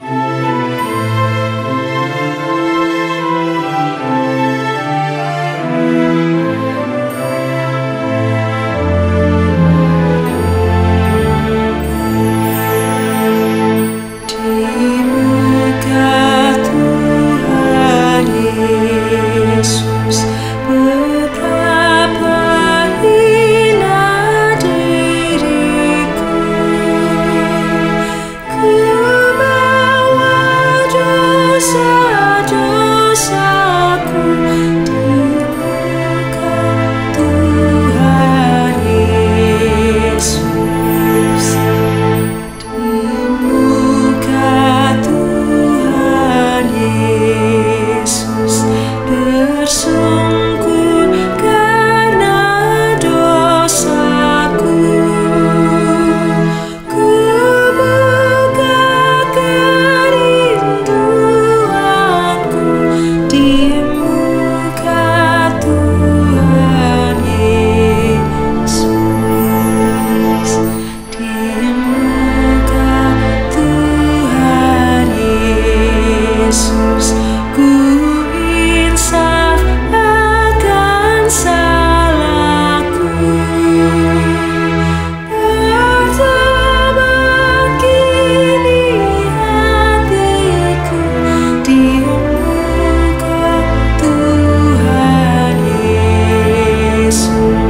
you. mais.